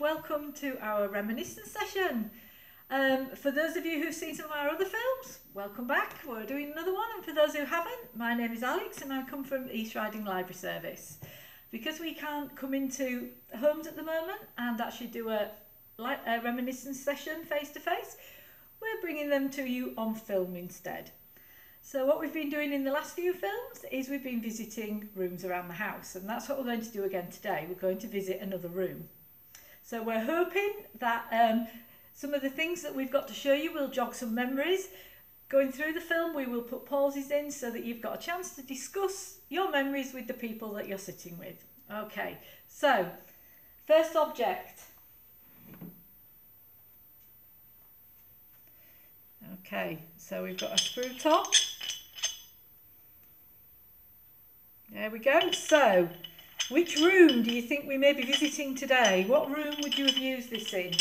welcome to our reminiscence session. Um, for those of you who've seen some of our other films, welcome back. We're doing another one. And for those who haven't, my name is Alex and I come from East Riding Library Service. Because we can't come into homes at the moment and actually do a, a reminiscence session face to face, we're bringing them to you on film instead. So what we've been doing in the last few films is we've been visiting rooms around the house and that's what we're going to do again today. We're going to visit another room. So we're hoping that um, some of the things that we've got to show you will jog some memories. Going through the film we will put pauses in so that you've got a chance to discuss your memories with the people that you're sitting with. Okay, so first object. Okay, so we've got a screw top. There we go. So, which room do you think we may be visiting today? What room would you have used this in?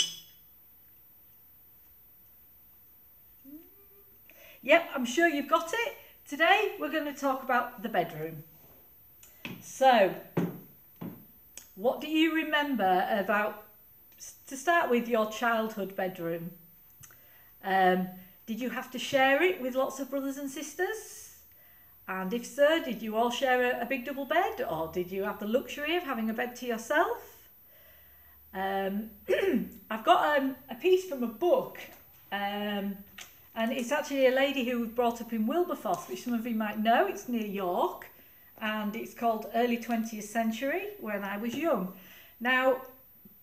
Yep, I'm sure you've got it. Today we're going to talk about the bedroom. So, what do you remember about, to start with, your childhood bedroom? Um, did you have to share it with lots of brothers and sisters? And if so, did you all share a, a big double bed or did you have the luxury of having a bed to yourself? Um, I've got um, a piece from a book um, and it's actually a lady who was brought up in Wilberfoss, which some of you might know. It's near York and it's called Early 20th Century when I was young. Now,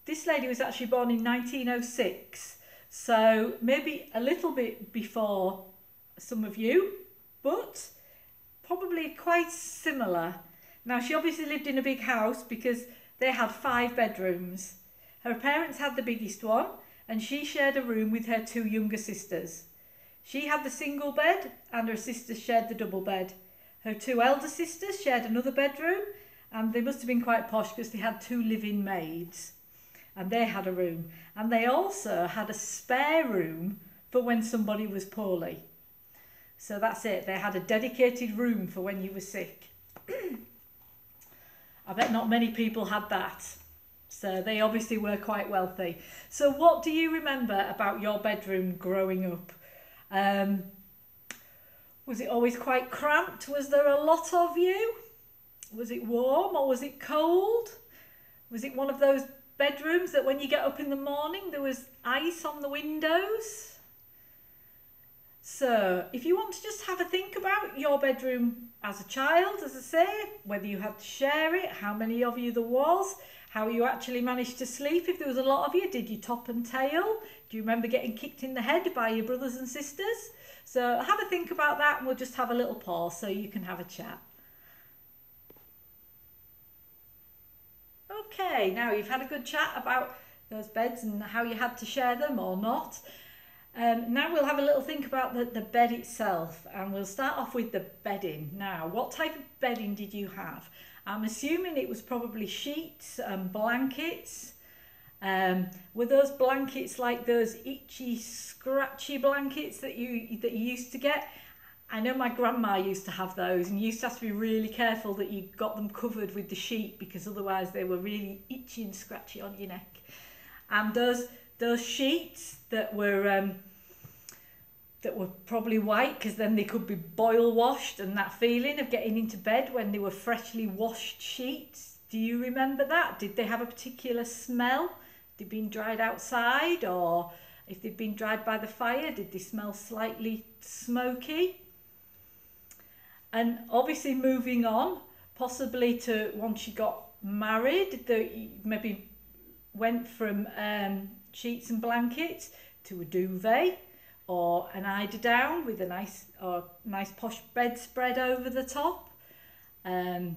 this lady was actually born in 1906, so maybe a little bit before some of you, but probably quite similar. Now, she obviously lived in a big house because they had five bedrooms. Her parents had the biggest one, and she shared a room with her two younger sisters. She had the single bed, and her sisters shared the double bed. Her two elder sisters shared another bedroom, and they must have been quite posh because they had two living maids, and they had a room. And they also had a spare room for when somebody was poorly. So that's it. They had a dedicated room for when you were sick. I bet not many people had that. So they obviously were quite wealthy. So what do you remember about your bedroom growing up? Um, was it always quite cramped? Was there a lot of you? Was it warm or was it cold? Was it one of those bedrooms that when you get up in the morning there was ice on the windows? So if you want to just have a think about your bedroom as a child, as I say, whether you had to share it, how many of you there was, how you actually managed to sleep, if there was a lot of you, did you top and tail? Do you remember getting kicked in the head by your brothers and sisters? So have a think about that and we'll just have a little pause so you can have a chat. Okay, now you've had a good chat about those beds and how you had to share them or not. Um, now we'll have a little think about the, the bed itself and we'll start off with the bedding. Now, what type of bedding did you have? I'm assuming it was probably sheets and blankets. Um, were those blankets like those itchy, scratchy blankets that you that you used to get? I know my grandma used to have those and you used to have to be really careful that you got them covered with the sheet because otherwise they were really itchy and scratchy on your neck. And those those sheets that were um, that were probably white because then they could be boil washed and that feeling of getting into bed when they were freshly washed sheets. Do you remember that? Did they have a particular smell? They'd been dried outside or if they'd been dried by the fire, did they smell slightly smoky? And obviously moving on, possibly to once you got married, that maybe went from um, sheets and blankets to a duvet or an eider down with a nice or nice posh bedspread over the top. Um,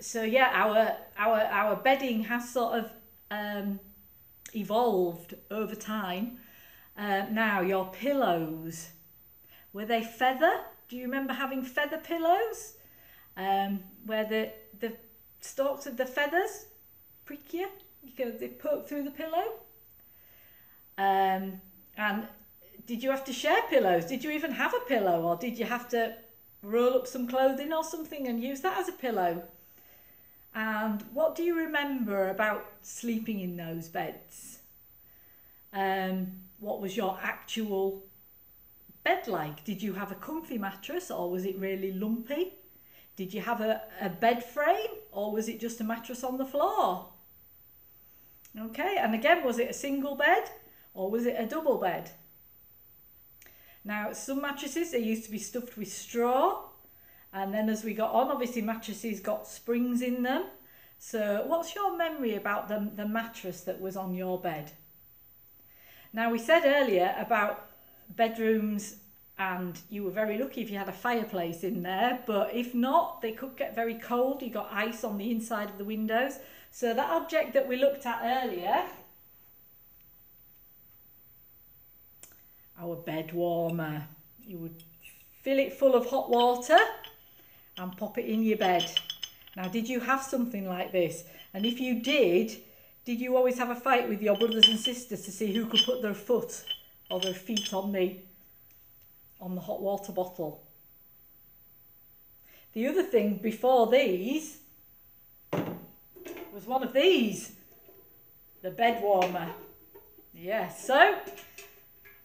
so yeah, our our our bedding has sort of um, evolved over time. Uh, now your pillows, were they feather? Do you remember having feather pillows? Um, where the the stalks of the feathers prick you? You go, they poke through the pillow. Um, and did you have to share pillows? Did you even have a pillow or did you have to roll up some clothing or something and use that as a pillow? And what do you remember about sleeping in those beds? Um, what was your actual bed like? Did you have a comfy mattress or was it really lumpy? Did you have a, a bed frame or was it just a mattress on the floor? Okay, and again, was it a single bed or was it a double bed? Now, some mattresses, they used to be stuffed with straw. And then as we got on, obviously mattresses got springs in them. So what's your memory about the, the mattress that was on your bed? Now, we said earlier about bedrooms and you were very lucky if you had a fireplace in there. But if not, they could get very cold. You got ice on the inside of the windows. So that object that we looked at earlier, our bed warmer, you would fill it full of hot water and pop it in your bed. Now, did you have something like this? And if you did, did you always have a fight with your brothers and sisters to see who could put their foot or their feet on the on the hot water bottle? The other thing before these was one of these, the bed warmer. Yes, so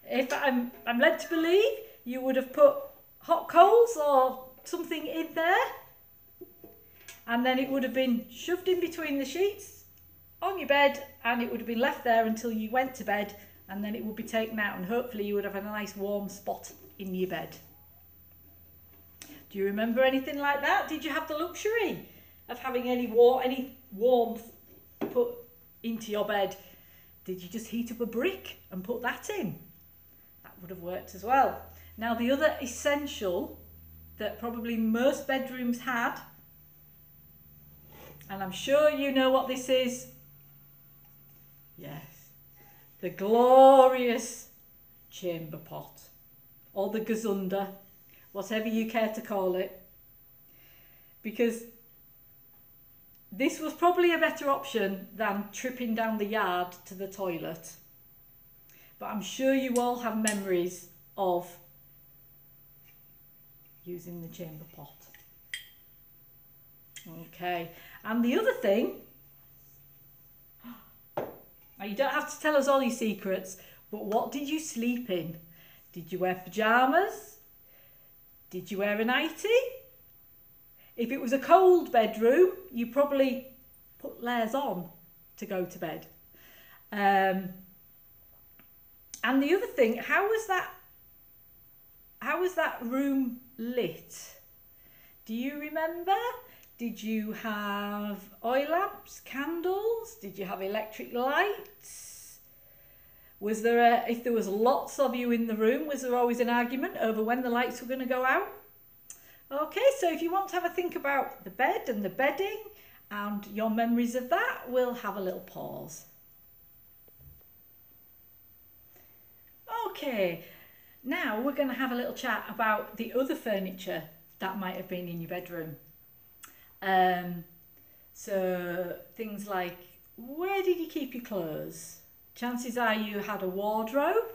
if I'm, I'm led to believe you would have put hot coals or something in there and then it would have been shoved in between the sheets on your bed and it would have been left there until you went to bed and then it would be taken out and hopefully you would have a nice warm spot in your bed. Do you remember anything like that? Did you have the luxury of having any war any warmth put into your bed? Did you just heat up a brick and put that in? That would have worked as well. Now the other essential that probably most bedrooms had, and I'm sure you know what this is. Yes, the glorious chamber pot or the gazunder, whatever you care to call it. Because this was probably a better option than tripping down the yard to the toilet. But I'm sure you all have memories of using the chamber pot. Okay, and the other thing, now you don't have to tell us all your secrets, but what did you sleep in? Did you wear pyjamas? Did you wear a nightie? If it was a cold bedroom, you probably put layers on to go to bed. Um, and the other thing, how was that? How was that room lit? Do you remember? Did you have oil lamps, candles? Did you have electric lights? Was there a, if there was lots of you in the room, was there always an argument over when the lights were going to go out? Okay, so if you want to have a think about the bed and the bedding and your memories of that, we'll have a little pause. Okay, now we're going to have a little chat about the other furniture that might have been in your bedroom. Um, so things like where did you keep your clothes? Chances are you had a wardrobe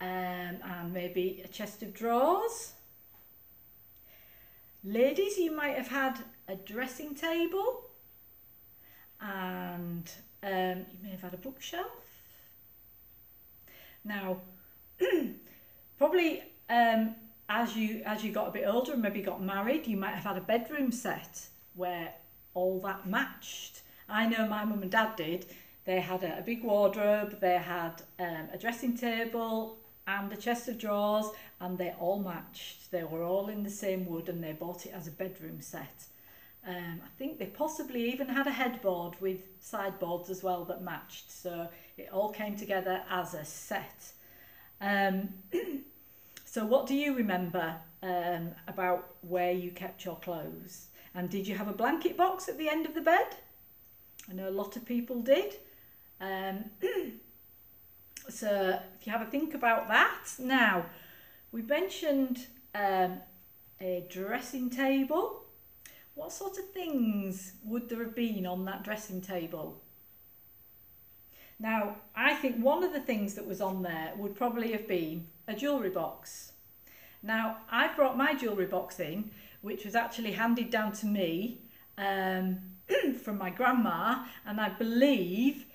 um, and maybe a chest of drawers. Ladies, you might have had a dressing table and um, you may have had a bookshelf. Now, probably um, as you as you got a bit older and maybe got married, you might have had a bedroom set where all that matched. I know my mum and dad did. They had a, a big wardrobe, they had um, a dressing table and a chest of drawers, and they all matched. They were all in the same wood, and they bought it as a bedroom set. Um, I think they possibly even had a headboard with sideboards as well that matched, so it all came together as a set. Um, so, what do you remember um, about where you kept your clothes? And did you have a blanket box at the end of the bed? I know a lot of people did. Um, so, if you have a think about that. Now, we mentioned um, a dressing table. What sort of things would there have been on that dressing table? Now, I think one of the things that was on there would probably have been a jewellery box. Now, I brought my jewellery box in, which was actually handed down to me um, from my grandma, and I believe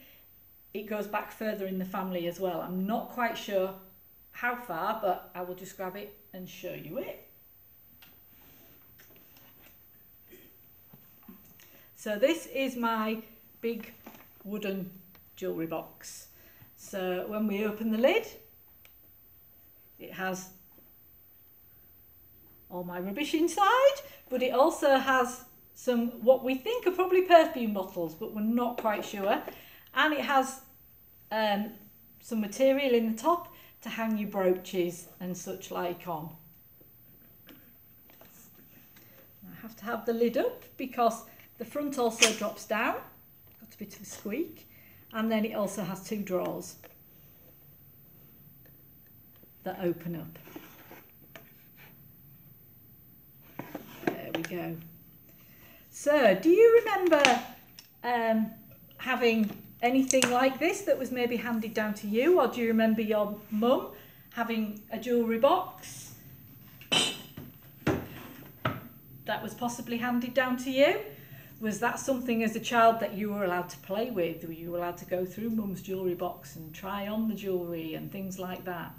it goes back further in the family as well. I'm not quite sure how far, but I will just grab it and show you it. So this is my big wooden jewellery box. So when we open the lid, it has all my rubbish inside, but it also has some what we think are probably perfume bottles, but we're not quite sure. And it has um, some material in the top to hang your brooches and such like on. I have to have the lid up because the front also drops down, got a bit of a squeak, and then it also has two drawers that open up. There we go. So, do you remember um, having anything like this that was maybe handed down to you, or do you remember your mum having a jewellery box that was possibly handed down to you? Was that something as a child that you were allowed to play with? Were you allowed to go through mum's jewellery box and try on the jewellery and things like that?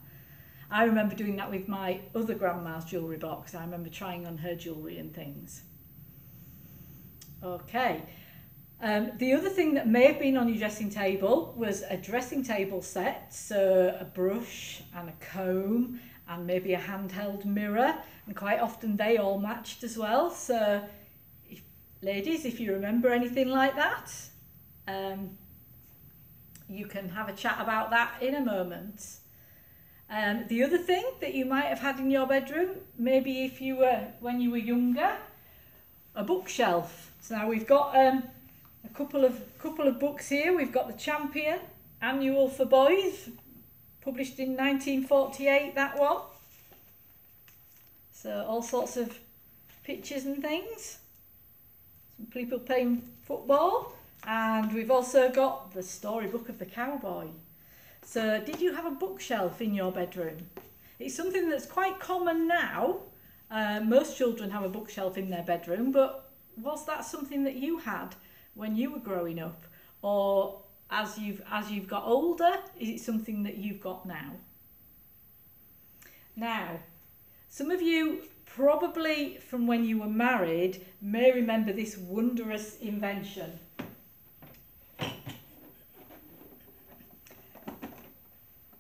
I remember doing that with my other grandma's jewellery box. I remember trying on her jewellery and things. Okay. Um, the other thing that may have been on your dressing table was a dressing table set, so a brush and a comb and maybe a handheld mirror, and quite often they all matched as well. So ladies, if you remember anything like that, um, you can have a chat about that in a moment. Um, the other thing that you might have had in your bedroom, maybe if you were when you were younger, a bookshelf. So now we've got um, a couple of couple of books here. We've got the Champion Annual for Boys, published in 1948. That one. So all sorts of pictures and things Some people playing football. And we've also got the storybook of the cowboy. So did you have a bookshelf in your bedroom? It's something that's quite common now. Uh, most children have a bookshelf in their bedroom, but was that something that you had when you were growing up? Or as you've, as you've got older, is it something that you've got now? Now, some of you probably from when you were married, may remember this wondrous invention.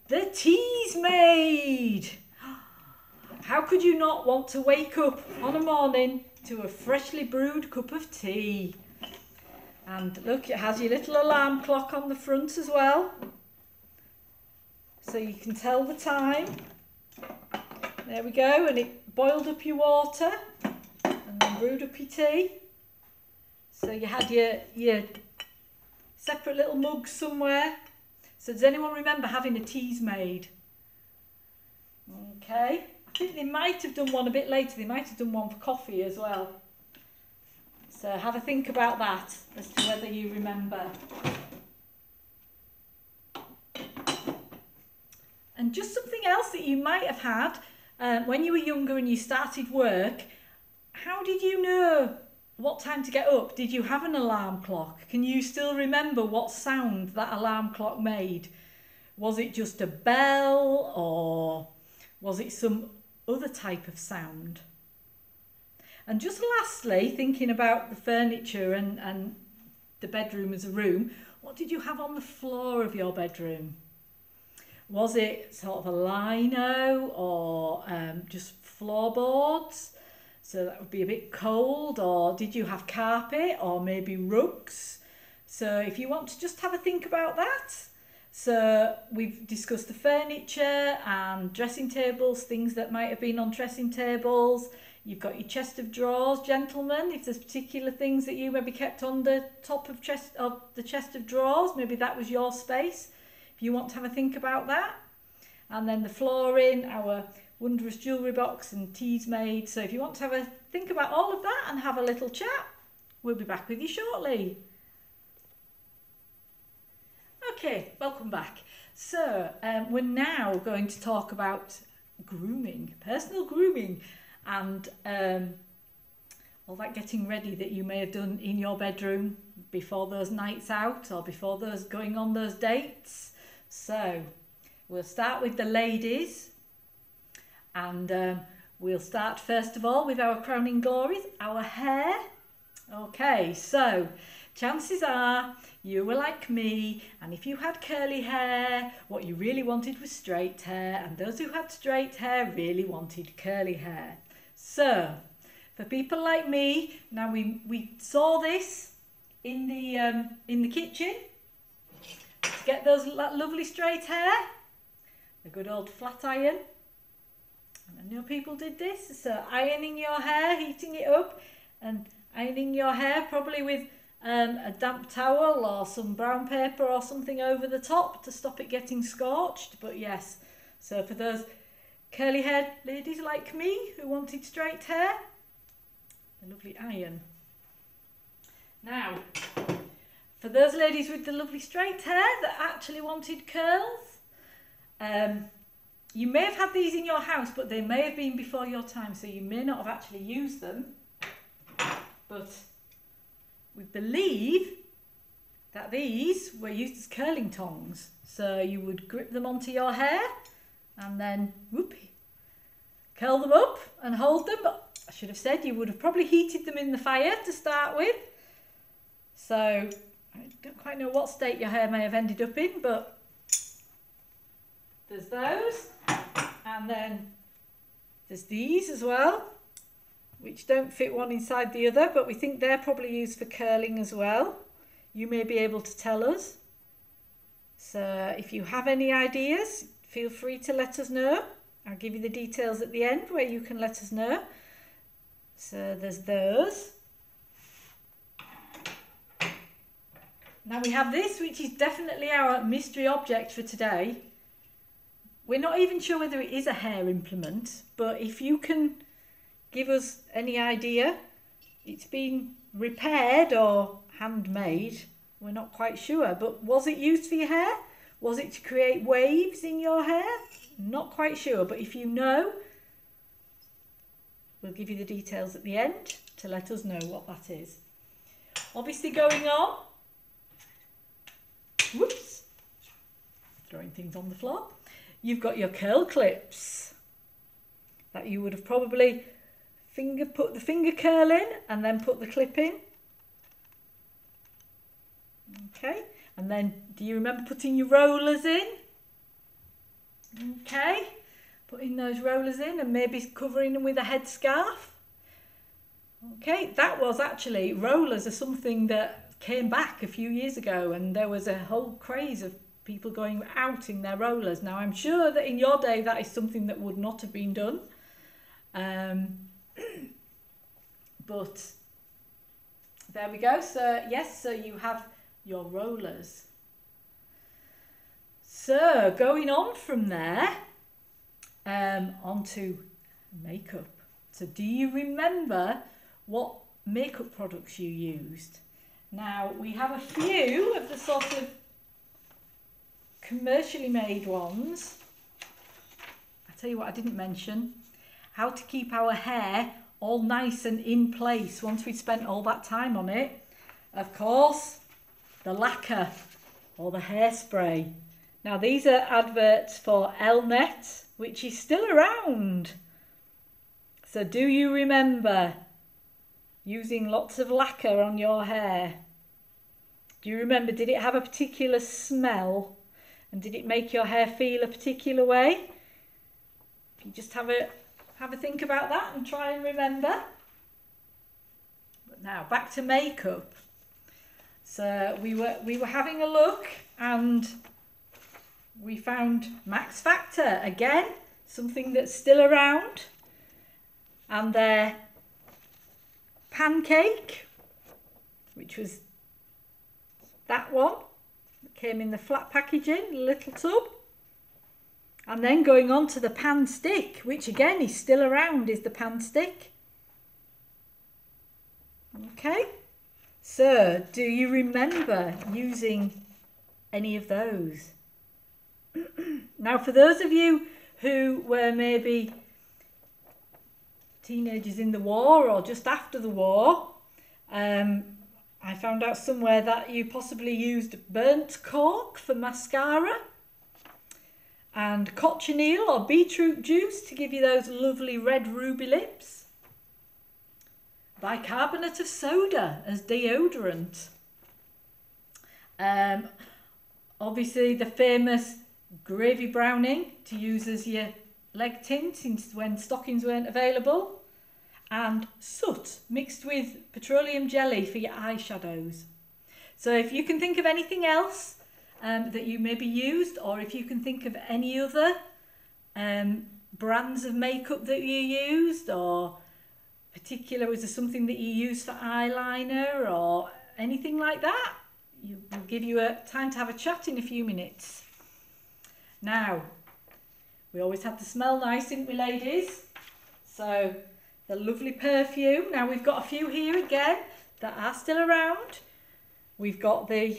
The Teasmade! How could you not want to wake up on a morning to a freshly brewed cup of tea? And look, it has your little alarm clock on the front as well. So you can tell the time. There we go, and it boiled up your water and then brewed up your tea. So you had your, your separate little mugs somewhere. So does anyone remember having a Teasmade? Okay. I think they might have done one a bit later. They might have done one for coffee as well. So have a think about that as to whether you remember. And just something else that you might have had um, when you were younger and you started work, how did you know what time to get up? Did you have an alarm clock? Can you still remember what sound that alarm clock made? Was it just a bell or was it some other type of sound? And just lastly, thinking about the furniture and, and the bedroom as a room, what did you have on the floor of your bedroom? Was it sort of a lino or um, just floorboards? So that would be a bit cold. Or did you have carpet or maybe rugs? So if you want to just have a think about that. So we've discussed the furniture and dressing tables, things that might have been on dressing tables. You've got your chest of drawers, gentlemen. If there's particular things that you maybe kept on the top of chest of the chest of drawers, maybe that was your space If you want to have a think about that. And then the flooring, our wondrous jewellery box and Teasmade. So if you want to have a think about all of that and have a little chat, we'll be back with you shortly. Okay, welcome back. So um, we're now going to talk about grooming, personal grooming, and um, all that getting ready that you may have done in your bedroom before those nights out or before those going on those dates. So we'll start with the ladies and um, we'll start first of all with our crowning glories, our hair. Okay, so chances are you were like me and if you had curly hair, what you really wanted was straight hair and those who had straight hair really wanted curly hair. So for people like me, now we, we saw this in the, um, in the kitchen to get those lovely straight hair, a good old flat iron. And I know people did this, so ironing your hair, heating it up and ironing your hair probably with um, a damp towel or some brown paper or something over the top to stop it getting scorched. But yes, so for those curly haired ladies like me who wanted straight hair, a lovely iron. Now, for those ladies with the lovely straight hair that actually wanted curls, um, you may have had these in your house, but they may have been before your time, so you may not have actually used them. But we believe that these were used as curling tongs. So you would grip them onto your hair and then whoopee, curl them up and hold them. I should have said you would have probably heated them in the fire to start with. So I don't quite know what state your hair may have ended up in, but there's those. And then there's these as well, which don't fit one inside the other, but we think they're probably used for curling as well. You may be able to tell us. So if you have any ideas, feel free to let us know. I'll give you the details at the end where you can let us know. So there's those. Now we have this, which is definitely our mystery object for today. We're not even sure whether it is a hair implement, but if you can give us any idea, it's been repaired or handmade. We're not quite sure, but was it used for your hair? Was it to create waves in your hair? Not quite sure, but if you know, we'll give you the details at the end to let us know what that is. Obviously going on, whoops, throwing things on the floor. You've got your curl clips that you would have probably finger put the finger curl in and then put the clip in. Okay, and then do you remember putting your rollers in? Okay, putting those rollers in and maybe covering them with a headscarf. Okay, that was actually, rollers are something that came back a few years ago and there was a whole craze of people going out in their rollers. Now I'm sure that in your day that is something that would not have been done. Um, but there we go. So yes, so you have your rollers. So going on from there, um, onto makeup. So do you remember what makeup products you used? Now we have a few of the sort of commercially made ones. I tell you what I didn't mention. How to keep our hair all nice and in place once we've spent all that time on it. Of course, the lacquer or the hairspray. Now these are adverts for Elnett, which is still around. So do you remember using lots of lacquer on your hair? Do you remember, did it have a particular smell? And did it make your hair feel a particular way? If you just have a have a think about that and try and remember. But now back to makeup. So we were we were having a look and we found Max Factor again, something that's still around. And their pancake, which was that one, came in the flat packaging, little tub. And then going on to the pan stick, which again is still around, is the pan stick. Okay, so do you remember using any of those? now, for those of you who were maybe teenagers in the war or just after the war. Um, I found out somewhere that you possibly used burnt cork for mascara and cochineal or beetroot juice to give you those lovely red ruby lips. Bicarbonate of soda as deodorant. Um, obviously the famous gravy browning to use as your leg tint when stockings weren't available and soot mixed with petroleum jelly for your eyeshadows. So if you can think of anything else um, that you maybe used or if you can think of any other um, brands of makeup that you used or particular was there something that you used for eyeliner or anything like that you, will give you a time to have a chat in a few minutes now we always have to smell nice didn't we ladies so the lovely perfume. Now we've got a few here again that are still around. We've got the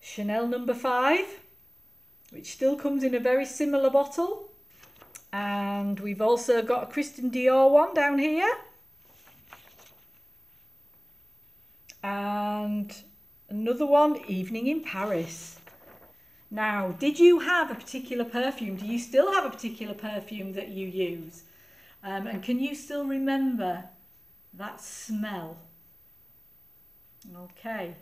Chanel number five, which still comes in a very similar bottle. And we've also got a Christian Dior one down here. And another one, Evening in Paris. Now, did you have a particular perfume? Do you still have a particular perfume that you use? Um, and can you still remember that smell? Okay.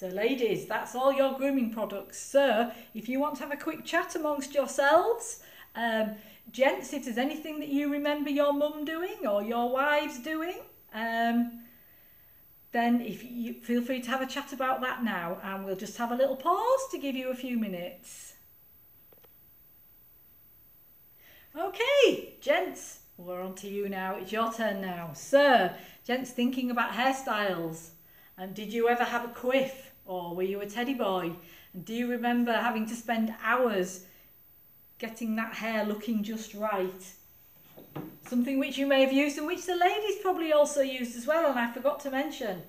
So ladies, that's all your grooming products. So if you want to have a quick chat amongst yourselves, um, gents, if there's anything that you remember your mum doing or your wives doing, um, then if you feel free to have a chat about that now and we'll just have a little pause to give you a few minutes. Okay, gents, we're on to you now. It's your turn now. Sir, gents thinking about hairstyles. And did you ever have a quiff or were you a teddy boy? And do you remember having to spend hours getting that hair looking just right? Something which you may have used and which the ladies probably also used as well, and I forgot to mention.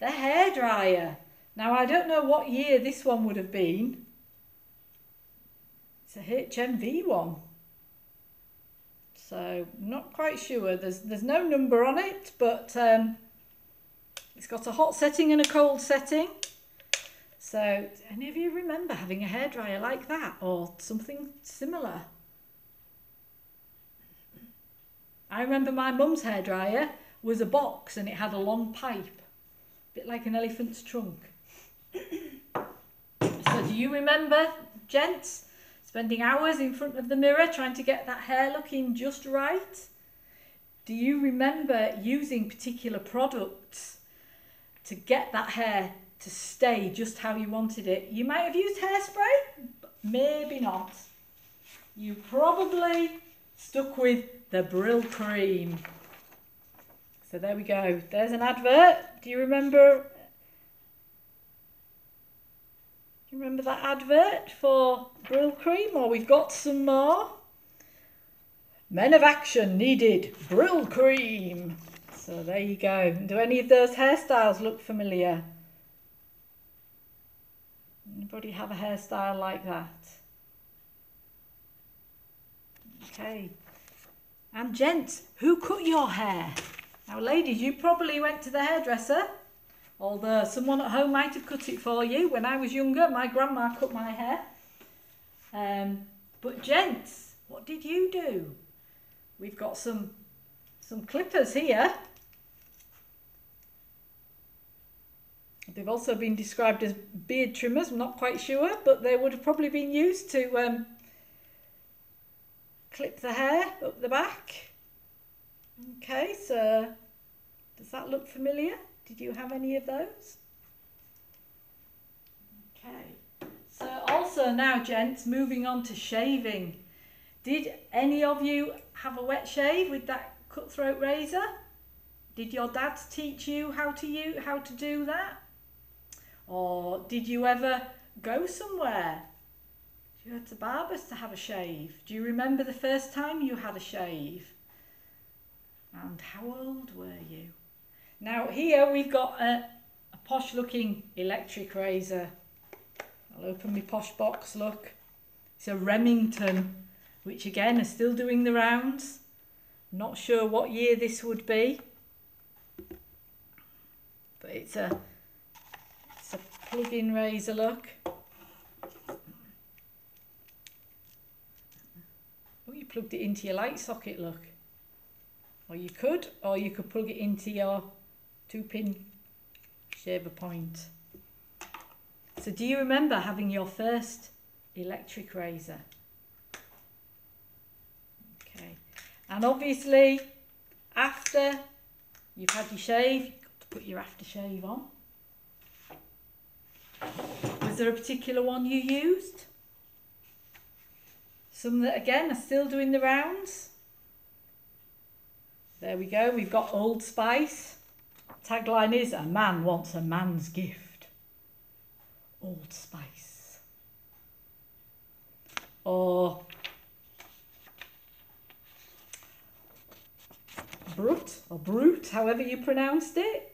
The hairdryer. Now, I don't know what year this one would have been. It's a HMV one. So, not quite sure. There's, there's no number on it, but um, it's got a hot setting and a cold setting. So, any of you remember having a hairdryer like that or something similar? I remember my mum's hairdryer was a box and it had a long pipe, a bit like an elephant's trunk. so do you remember, gents, spending hours in front of the mirror trying to get that hair looking just right? Do you remember using particular products to get that hair to stay just how you wanted it? You might have used hairspray, but maybe not. You probably stuck with the Brylcreem. So there we go. There's an advert. Do you remember? Do you remember that advert for Brylcreem? Or we've got some more. Men of action needed Brylcreem. So there you go. Do any of those hairstyles look familiar? Anybody have a hairstyle like that? Okay. And gents, who cut your hair? Now ladies, you probably went to the hairdresser, although someone at home might have cut it for you. When I was younger, my grandma cut my hair. Um, but gents, what did you do? We've got some, some clippers here. They've also been described as beard trimmers, I'm not quite sure, but they would have probably been used to um, clip the hair up the back. Okay, so does that look familiar? Did you have any of those? Okay, so also now gents, moving on to shaving. Did any of you have a wet shave with that cutthroat razor? Did your dad teach you how to use, how to do that? Or did you ever go somewhere you had to barbers to have a shave. Do you remember the first time you had a shave? And how old were you? Now here we've got a, a posh looking electric razor. I'll open my posh box, look. It's a Remington, which again are still doing the rounds. Not sure what year this would be. But it's a it's a plug-in razor look. Oh, you plugged it into your light socket look. Or you could, or you could plug it into your two pin shaver point. So do you remember having your first electric razor? Okay. And obviously, after you've had your shave, you've got to put your aftershave on. Was there a particular one you used? Some that again are still doing the rounds. There we go, we've got Old Spice. Tagline is A man wants a man's gift. Old Spice. Or Brut or Brute, however you pronounced it.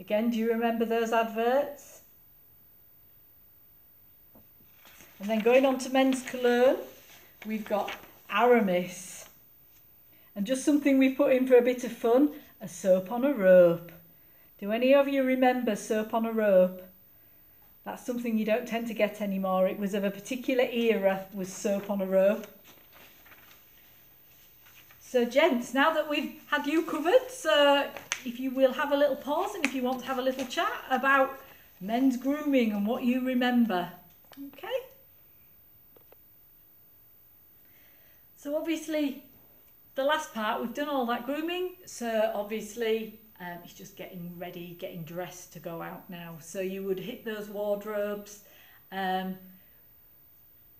Again, do you remember those adverts? And then going on to men's cologne, we've got Aramis. And just something we put in for a bit of fun, a soap on a rope. Do any of you remember soap on a rope? That's something you don't tend to get anymore. It was of a particular era, was soap on a rope. So gents, now that we've had you covered, so if you will have a little pause and if you want to have a little chat about men's grooming and what you remember. Okay? So obviously, the last part, we've done all that grooming. So obviously, um, it's just getting ready, getting dressed to go out now. So you would hit those wardrobes. Um,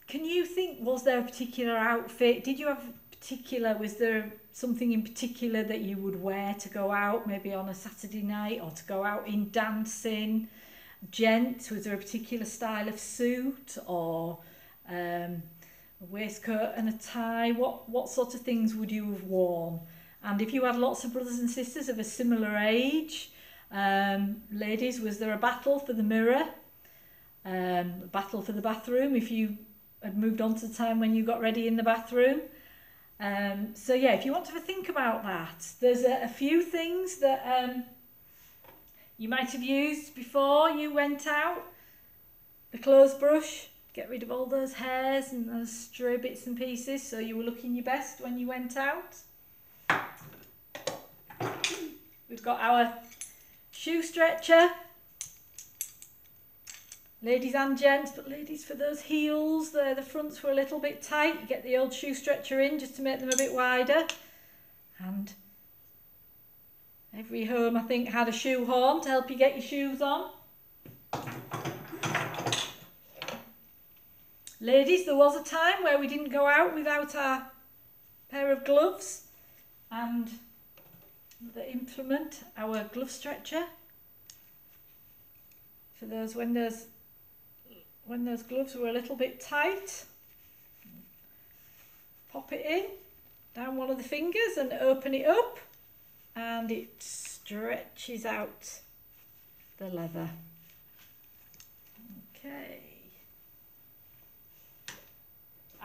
can you think, was there a particular outfit? Did you have particular, was there something in particular that you would wear to go out, maybe on a Saturday night or to go out in dancing? Gent, was there a particular style of suit or um, a waistcoat and a tie? What, what sort of things would you have worn? And if you had lots of brothers and sisters of a similar age, um, ladies, was there a battle for the mirror? Um, a battle for the bathroom if you had moved on to the time when you got ready in the bathroom? Um, so yeah, if you want to think about that, there's a, a few things that um, you might have used before you went out. The clothes brush, get rid of all those hairs and those stray bits and pieces so you were looking your best when you went out. We've got our shoe stretcher. Ladies and gents, but ladies for those heels, the, the fronts were a little bit tight. You get the old shoe stretcher in just to make them a bit wider. And every home, I think, had a shoe horn to help you get your shoes on. Ladies, there was a time where we didn't go out without our pair of gloves and the implement, our glove stretcher. For those those when those gloves were a little bit tight, pop it in down one of the fingers and open it up and it stretches out the leather. Okay.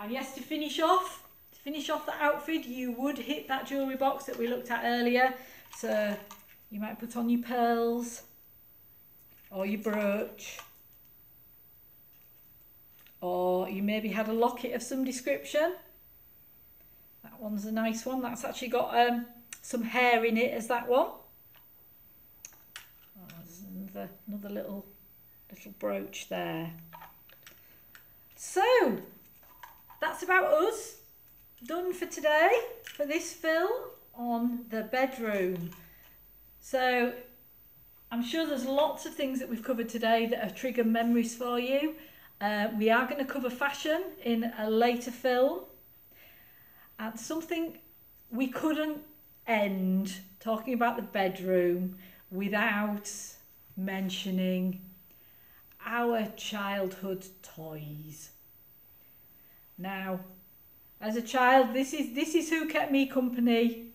And yes, to finish off, to finish off the outfit, you would hit that jewellery box that we looked at earlier. So you might put on your pearls or your brooch or you maybe had a locket of some description. That one's a nice one. That's actually got um, some hair in it as that one. Oh, another, another little little brooch there. So, that's about us. Done for today, for this film on the bedroom. So, I'm sure there's lots of things that we've covered today that have triggered memories for you. Uh, we are going to cover fashion in a later film. And something we couldn't end talking about the bedroom without mentioning our childhood toys. Now, as a child, this is this is who kept me company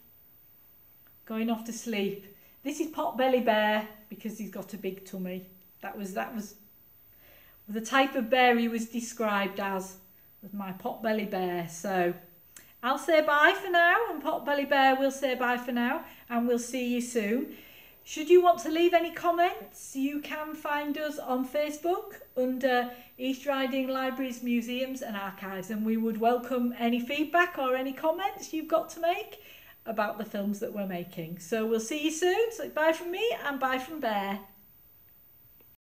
going off to sleep. This is Potbelly Bear because he's got a big tummy. That was that was the type of bear he was described as, as my potbelly bear. So I'll say bye for now, and Potbelly Bear will say bye for now, and we'll see you soon. Should you want to leave any comments, you can find us on Facebook under East Riding Libraries, Museums and Archives, and we would welcome any feedback or any comments you've got to make about the films that we're making. So we'll see you soon. So bye from me and bye from Bear.